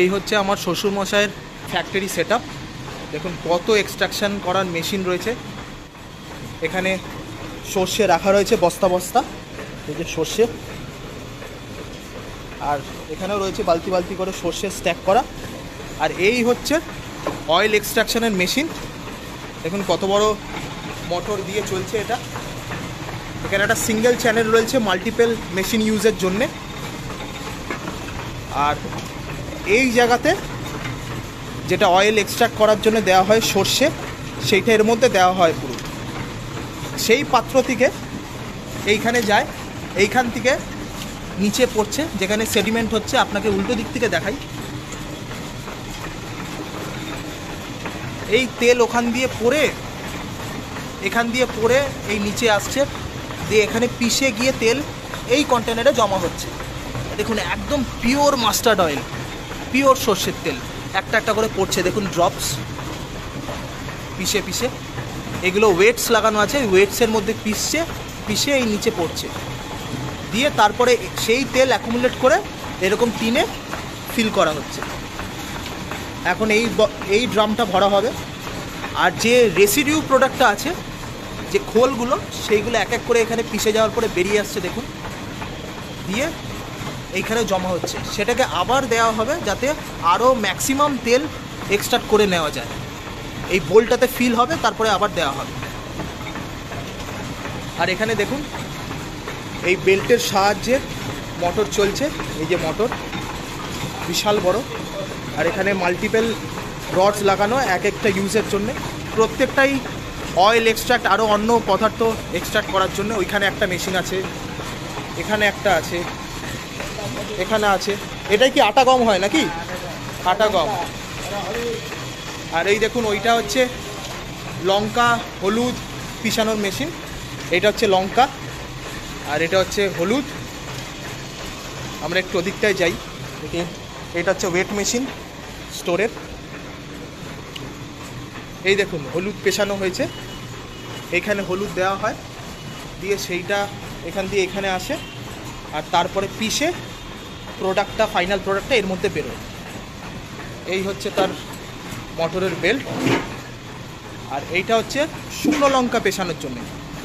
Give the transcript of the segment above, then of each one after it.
এই হচ্ছে আমার শ্বশুরমশাইয়ের ফ্যাক্টরি সেট দেখুন, কত এক্সট্রাকশন করার মেশিন রয়েছে। এখানে সর্ষে রাখা রয়েছে বস্তা বস্তা। এই যে সর্ষে। আর এখানেও রয়েছে বালতি বালতি করে সর্ষে স্ট্যাক করা। আর এই হচ্ছে অয়েল এক্সট্রাকশনের মেশিন দেখুন, কত বড় মোটর দিয়ে চলছে এটা। এখানে একটা সিঙ্গেল চ্যানেল রয়েছে মাল্টিপেল মেশিন ইউজের জন্যে। আর এই জায়গাতে যেটা অয়েল এক্সট্রাক্ট করার জন্য দেওয়া হয় সর্ষে, সেইটা এর মধ্যে দেওয়া হয় পুরো। সেই পাত্র থেকে এইখানে যায়, এইখান থেকে নিচে পড়ছে, যেখানে সেডিমেন্ট হচ্ছে, আপনাকে উল্টো দিক থেকে দেখাই। এই তেল ওখান দিয়ে পড়ে, এখান দিয়ে পড়ে, এই নিচে আসছে, দিয়ে এখানে পিষে গিয়ে তেল এই কন্টেনারে জমা হচ্ছে। দেখুন, একদম পিওর মাস্টার্ড অয়েল পিওর সর্ষের তেল। একটা একটা করে পড়ছে, দেখুন ড্রপস পিষে পিষে। এগুলো ওয়েটস লাগানো আছে ওয়েটসের মধ্যে পিষছে, পিষে এই নিচে পড়ছে। দিয়ে তারপরে সেই তেল অ্যাকুমুলেট করে এরকম টিনে ফিল করা হচ্ছে। এখন এই এই ড্রামটা ভরা হবে। আর যে রেসিডিউ প্রোডাক্টটা আছে, যে খোলগুলো, সেইগুলো এক এক করে এখানে পিষে যাওয়ার পরে বেরিয়ে আসছে, দেখুন। দিয়ে এইখানে জমা হচ্ছে। সেটাকে আবার দেওয়া হবে যাতে আরও ম্যাক্সিমাম তেল এক্সট্রাক্ট করে নেওয়া যায়। এই বোলটাতে ফিল হবে, তারপরে আবার দেওয়া হবে। আর এখানে দেখুন, এই বেল্টের সাহায্যে মোটর চলছে। এই যে মোটর, বিশাল বড়। আর এখানে মাল্টিপেল রডস লাগানো, এক একটা ইউজের জন্য। প্রত্যেকটাই অয়েল এক্সট্রাক্ট আরও অন্য পদার্থ এক্সট্রাক্ট করার জন্য ওইখানে একটা মেশিন আছে। এখানে একটা আছে। এখানে আছে। এটাই কি আটা গম হয় নাকি? আটা গম। আর এই দেখুন, ওইটা হচ্ছে লঙ্কা, হলুদ পিষানোর মেশিন। এটা হচ্ছে লঙ্কা, আর এটা হচ্ছে হলুদ। আমরা একটু ওদিকটায় যাই এটা হচ্ছে ওয়েট মেশিন স্টোরের এই দেখুন, হলুদ পেশানো হয়েছে। এখানে হলুদ দেওয়া হয়। দিয়ে সেইটা এখান দিয়ে এখানে আসে। আর তারপরে পিষে প্রোডাক্টটা ফাইনাল প্রোডাক্টটা এর মধ্যে বেরোয়। এই হচ্ছে তার মোটরের বেল্ট আর এইটা হচ্ছে শুকনো লঙ্কা পেশানোর জন্য।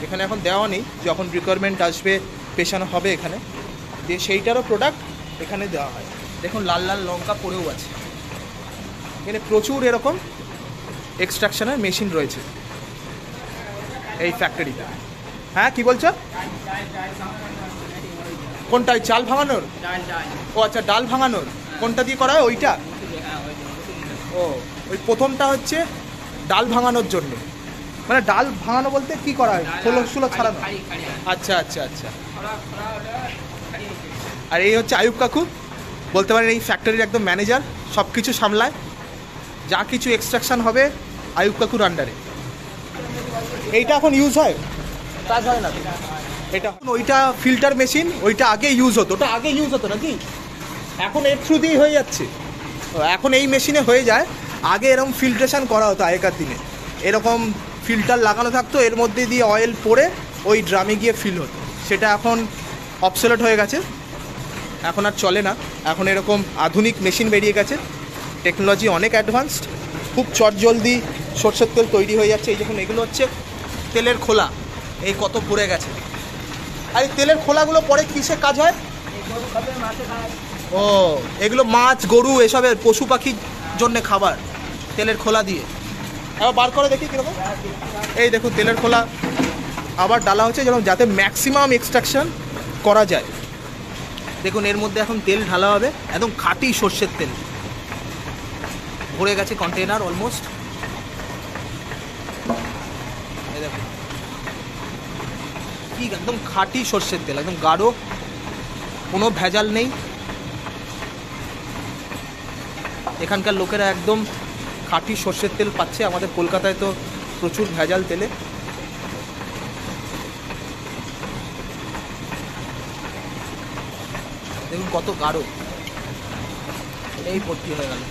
এখানে এখন দেওয়া নেই, যখন রিকোয়ারমেন্ট আসবে, পেশানো হবে এখানে। দিয়ে সেইটারও প্রোডাক্ট এখানে দেওয়া হয়। দেখুন, লাল লাল লঙ্কা পড়েও আছে। এখানে প্রচুর এরকম এক্সট্রাকশনের মেশিন রয়েছে। এই ফ্যাক্টরিতে হ্যাঁ কি বলছো? কোনটা ওই চাল ভাঙানোর? ও আচ্ছা ডাল ভাঙানোর। কোনটা দিয়ে করা হয়? ওইটা? হ্যাঁ ও ওই প্রথমটা হচ্ছে ডাল ভাঙানোর জন্য। মানে ডাল ভাঙানো বলতে কি করা হয়? খোলো শুলো ছাড়ানো? খালি আচ্ছা আচ্ছা আচ্ছা। আর এই হচ্ছে আয়ুব কাকু। বলতে পারেন এই ফ্যাক্টরির একদম ম্যানেজার সব কিছু সামলায়। যা কিছু এক্সট্রাকশন হবে আয়ুব কাকুর আন্ডারে এইটা এখন ইউজ হয়? কাজ হয় না? এটা। ওইটা ফিল্টার মেশিন ওইটা আগে ইউজ হতো। ওটা আগে ইউজ হতো নাকি? এখন এর থ্রু দিয়েই হয়ে যাচ্ছে। এখন এই মেশিনে হয়ে যায়। আগে এরকম ফিল্ট্রেশন করা হতো আগেকার দিনে। এরকম ফিল্টার লাগানো থাকতো, এর মধ্যে দিয়ে অয়েল পরে ওই ড্রামে গিয়ে ফিল হতো। সেটা এখন অবসোলেট হয়ে গেছে। এখন আর চলে না। এখন এরকম আধুনিক মেশিন বেরিয়ে গেছে। টেকনোলজি অনেক অ্যাডভান্সড খুব চটজলদি সর্ষের তেল তৈরি হয়ে যাচ্ছে। এই যখন এগুলো হচ্ছে তেলের খোলা। এই কত পড়ে গেছে। আর এই তেলের খোলাগুলো পরে কিসে কাজ হয়? ও, এগুলো মাছ, গরু, এসবের পশু পাখির জন্য খাবার, তেলের খোলা দিয়ে। এবার বার করে দেখি কীরকম। এই দেখুন, তেলের খোলা। আবার ডালা হচ্ছে যেরকম, যাতে ম্যাক্সিমাম এক্সট্রাকশন করা যায়। দেখুন, এর মধ্যে এখন তেল ঢালা হবে, একদম খাঁটি সর্ষের তেল। ভরে গেছে কন্টেনার অলমোস্ট দেখুন। কি একদম খাঁটি সর্ষের তেল, একদম গাঢ়, কোনো ভেজাল নেই। এখানকার লোকেরা একদম খাঁটি সর্ষের তেল পাচ্ছে, আমাদের কলকাতায় তো প্রচুর ভেজাল তেলে। দেখুন কত গাঢ়। এই ভর্তি হয়ে গেল।